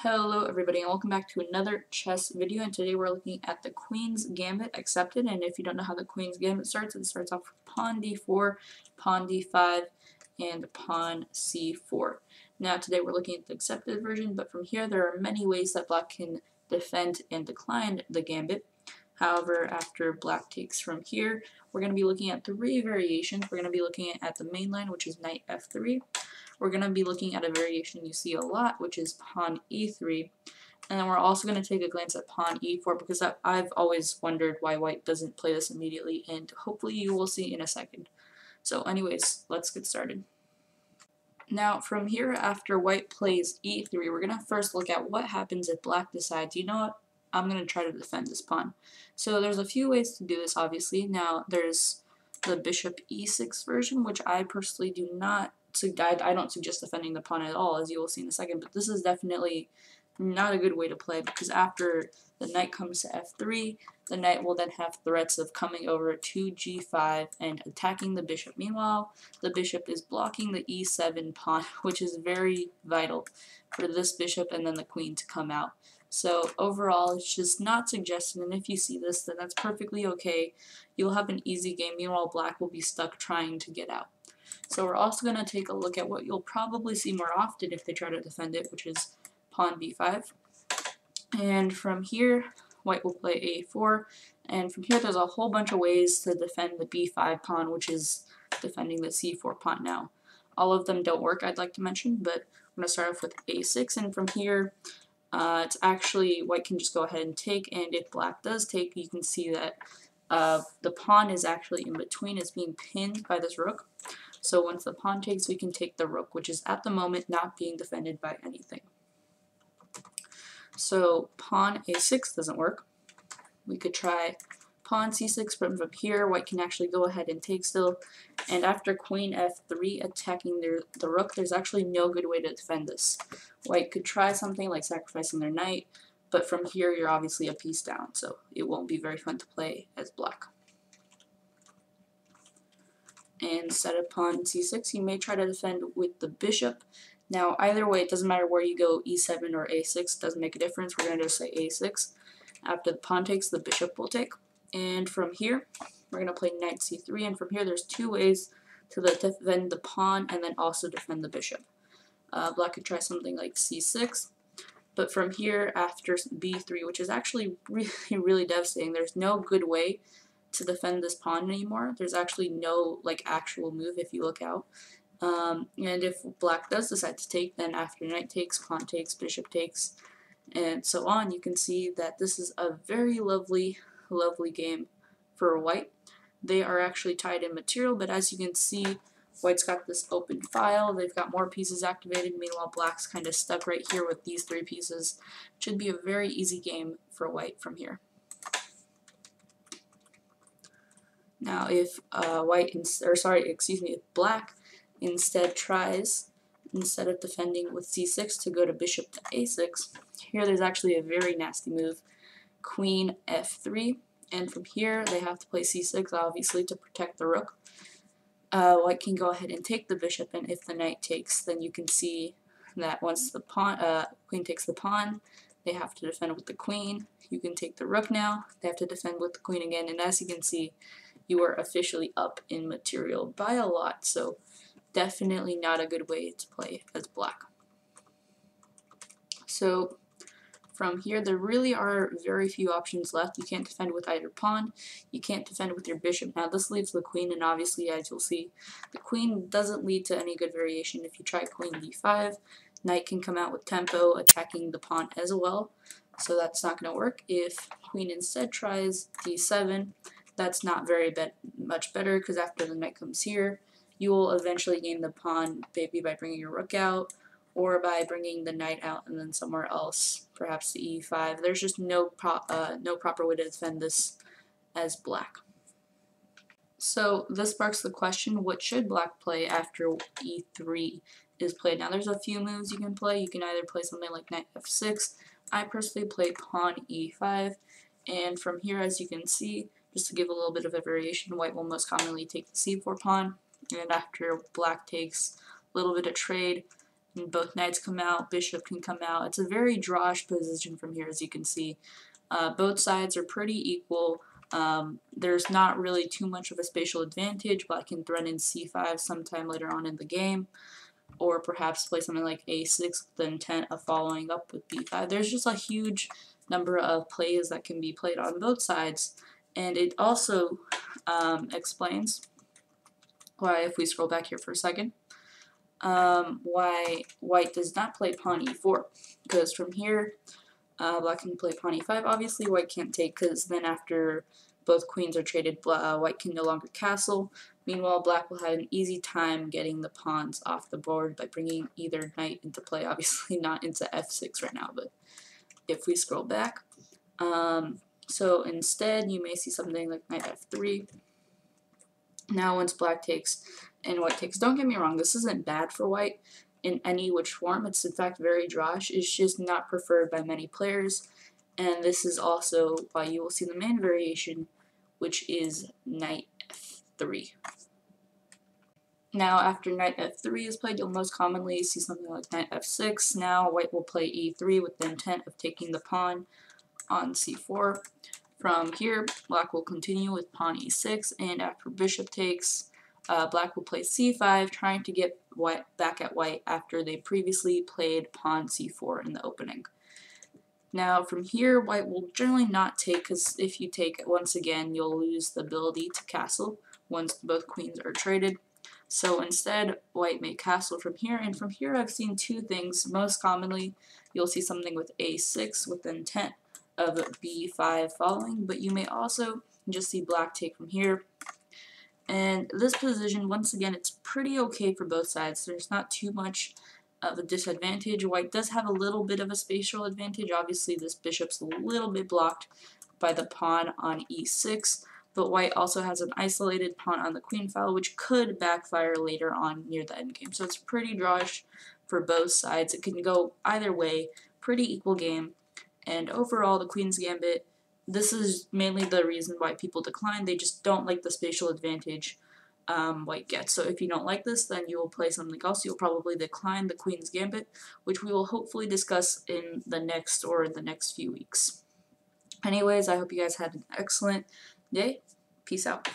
Hello everybody and welcome back to another chess video and today we're looking at the Queen's Gambit accepted and if you don't know how the Queen's Gambit starts, it starts off with pawn d4, pawn d5, and pawn c4. Now today we're looking at the accepted version but from here there are many ways that black can defend and decline the Gambit. However, after black takes from here, we're going to be looking at three variations. We're going to be looking at the main line, which is knight f3. We're going to be looking at a variation you see a lot, which is pawn e3. And then we're also going to take a glance at pawn e4 because I've always wondered why white doesn't play this immediately, and hopefully you will see in a second. So anyways, let's get started. Now, from here, after white plays e3, we're going to first look at what happens if black decides, you know what, I'm going to try to defend this pawn. So there's a few ways to do this, obviously. Now, there's the bishop e6 version, which I personally do not, I, I don't suggest defending the pawn at all, as you will see in a second, but this is definitely not a good way to play, because after the knight comes to f3, the knight will then have threats of coming over to g5 and attacking the bishop. Meanwhile, the bishop is blocking the e7 pawn, which is very vital for this bishop and then the queen to come out. So overall, it's just not suggested, and if you see this, then that's perfectly okay. You'll have an easy game, meanwhile black will be stuck trying to get out. So we're also going to take a look at what you'll probably see more often if they try to defend it, which is pawn b5. And from here, white will play a4, and from here there's a whole bunch of ways to defend the b5 pawn, which is defending the c4 pawn now. All of them don't work, I'd like to mention, but I'm going to start off with a6, and from here, uh, it's actually, white can just go ahead and take, and if black does take, you can see that uh, the pawn is actually in between, it's being pinned by this rook. So once the pawn takes, we can take the rook, which is at the moment not being defended by anything. So pawn a6 doesn't work. We could try pawn c6, but from here, white can actually go ahead and take still. And after queen f3 attacking their, the rook, there's actually no good way to defend this. White could try something like sacrificing their knight, but from here you're obviously a piece down, so it won't be very fun to play as black. And set up pawn c6, you may try to defend with the bishop. Now, either way, it doesn't matter where you go, e7 or a6, doesn't make a difference. We're going to just say a6. After the pawn takes, the bishop will take. And from here, we're going to play knight c3, and from here there's two ways to defend the pawn and then also defend the bishop. Uh, black could try something like c6, but from here after b3, which is actually really, really devastating, there's no good way to defend this pawn anymore. There's actually no like actual move if you look out. Um, and if black does decide to take, then after knight takes, pawn takes, bishop takes, and so on, you can see that this is a very lovely lovely game for white. They are actually tied in material, but as you can see, white's got this open file. They've got more pieces activated. Meanwhile, black's kind of stuck right here with these three pieces. Should be a very easy game for white from here. Now, if uh, white, or sorry, excuse me, if black instead tries, instead of defending with c6 to go to bishop to a6, here there's actually a very nasty move queen f3, and from here they have to play c6, obviously, to protect the rook. Uh, white can go ahead and take the bishop, and if the knight takes, then you can see that once the pawn, uh, queen takes the pawn, they have to defend with the queen. You can take the rook now, they have to defend with the queen again, and as you can see, you are officially up in material by a lot, so definitely not a good way to play as black. So from here, there really are very few options left. You can't defend with either pawn. You can't defend with your bishop. Now, this leaves the queen, and obviously, as you'll see, the queen doesn't lead to any good variation. If you try queen d5, knight can come out with tempo, attacking the pawn as well. So that's not going to work. If queen instead tries d7, that's not very be much better because after the knight comes here, you will eventually gain the pawn, maybe by bringing your rook out, or by bringing the knight out and then somewhere else, perhaps the e5. There's just no, pro uh, no proper way to defend this as black. So this sparks the question, what should black play after e3 is played? Now there's a few moves you can play. You can either play something like knight f6. I personally play pawn e5. And from here, as you can see, just to give a little bit of a variation, white will most commonly take the c4 pawn. And after black takes a little bit of trade, and both knights come out, bishop can come out. It's a very drawish position from here, as you can see. Uh, both sides are pretty equal. Um, there's not really too much of a spatial advantage. Black can threaten c5 sometime later on in the game, or perhaps play something like a6 with the intent of following up with b5. There's just a huge number of plays that can be played on both sides, and it also um, explains why, if we scroll back here for a second, um, why white does not play pawn e4, because from here, uh, black can play pawn e5. Obviously, white can't take, because then after both queens are traded, uh, white can no longer castle. Meanwhile, black will have an easy time getting the pawns off the board by bringing either knight into play. Obviously, not into f6 right now, but if we scroll back. Um, so instead, you may see something like knight f3. Now, once black takes and white takes, don't get me wrong, this isn't bad for white in any which form. It's in fact very drawish. It's just not preferred by many players. And this is also why you will see the main variation, which is knight f3. Now, after knight f3 is played, you'll most commonly see something like knight f6. Now, white will play e3 with the intent of taking the pawn on c4. From here, black will continue with pawn e6, and after bishop takes, uh, black will play c5, trying to get white back at white after they previously played pawn c4 in the opening. Now, from here, white will generally not take, because if you take, once again, you'll lose the ability to castle once both queens are traded. So instead, white may castle from here, and from here I've seen two things. Most commonly, you'll see something with a6 with intent of b5 following, but you may also just see black take from here. And this position, once again, it's pretty okay for both sides. There's not too much of a disadvantage. White does have a little bit of a spatial advantage. Obviously, this bishop's a little bit blocked by the pawn on e6, but white also has an isolated pawn on the queen file, which could backfire later on near the endgame. So it's pretty drawish for both sides. It can go either way, pretty equal game. And overall, the queen's gambit, this is mainly the reason why people decline. They just don't like the spatial advantage um, white gets. So if you don't like this, then you will play something else. You'll probably decline the queen's gambit, which we will hopefully discuss in the next or the next few weeks. Anyways, I hope you guys had an excellent day. Peace out.